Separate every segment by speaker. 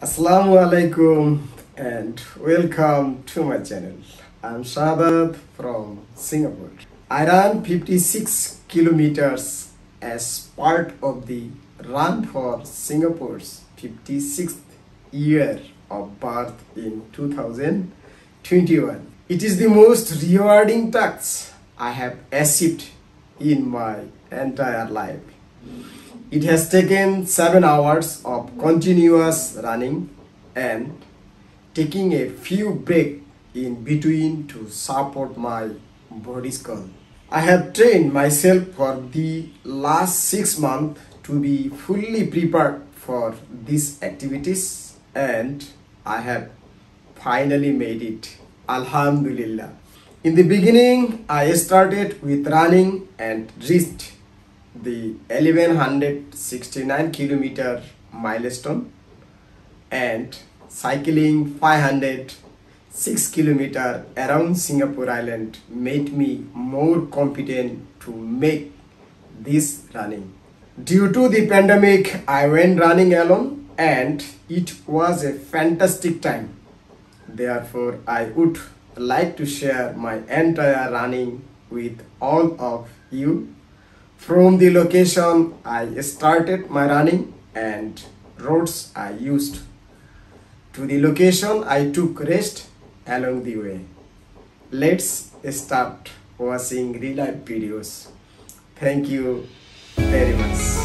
Speaker 1: Assalamu alaikum and welcome to my channel. I'm Shahadat from Singapore. I ran 56 kilometers as part of the Run for Singapore's 56th year of birth in 2021. It is the most rewarding task I have achieved in my entire life. It has taken seven hours of continuous running and taking a few breaks in between to support my body skull. I have trained myself for the last six months to be fully prepared for these activities and I have finally made it. Alhamdulillah. In the beginning, I started with running and reached the 1169 kilometer milestone and cycling 506 kilometer around Singapore Island made me more competent to make this running. Due to the pandemic, I went running alone and it was a fantastic time. Therefore, I would like to share my entire running with all of you from the location I started my running and roads I used to the location I took rest along the way. Let's start watching real life videos. Thank you very much.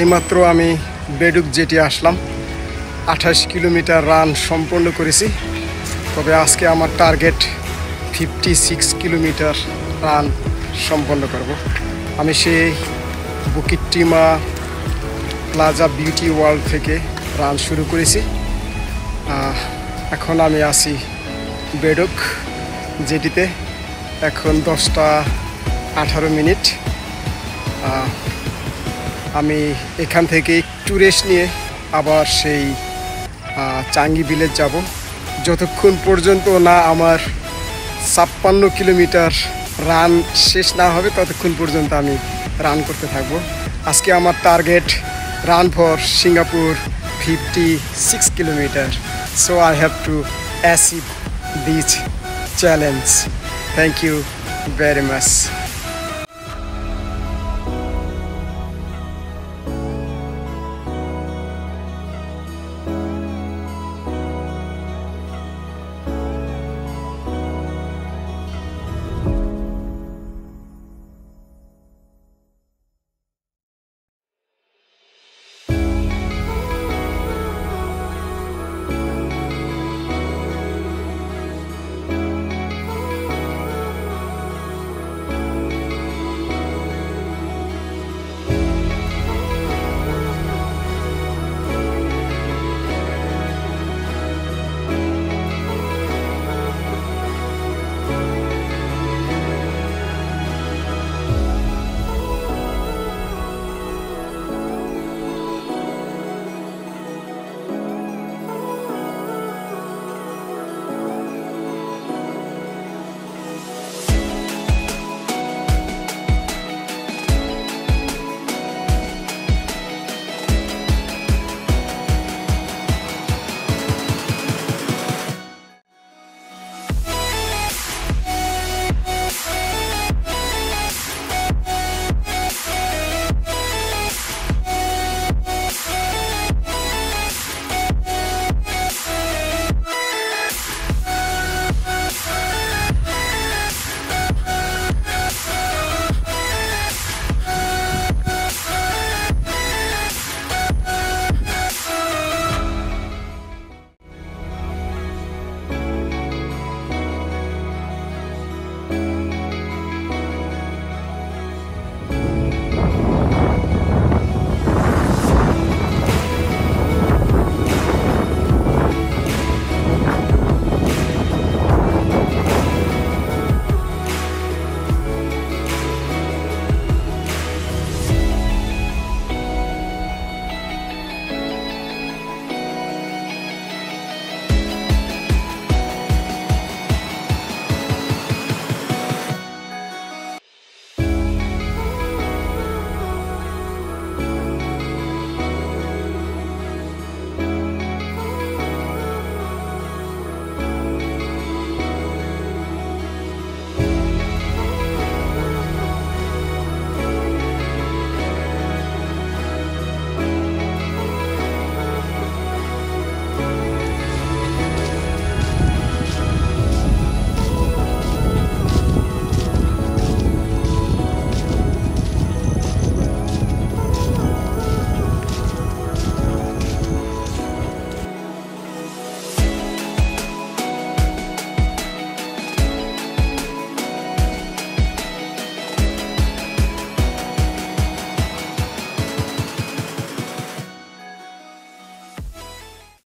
Speaker 1: এইমাত্র আমি বেডুক jetty আসলাম। আঠাশ kilometre run সম্পন্ন করেছি। তবে আজকে আমার target fifty six kilometre run সম্পন্ন করব। আমি সেই Bukit Timah Plaza Beauty World থেকে রান শুরু করেছি। এখন আমি আছি বেডুক জেটিতে। এখন দশটা আঠারো মিনিট। আমি এখান থেকে একটু রেস্ট নিয়ে আবার সেই চাঙ্গি ভিলেজ যাব। যতক্ষণ পর্যন্ত না আমার ছাপ্পান্ন কিলোমিটার রান শেষ না হবে, ততক্ষণ পর্যন্ত আমি রান করতে থাকব। আজকে আমার target run for Singapore fifty six kilometre so I have to achieve this challenge thank you very much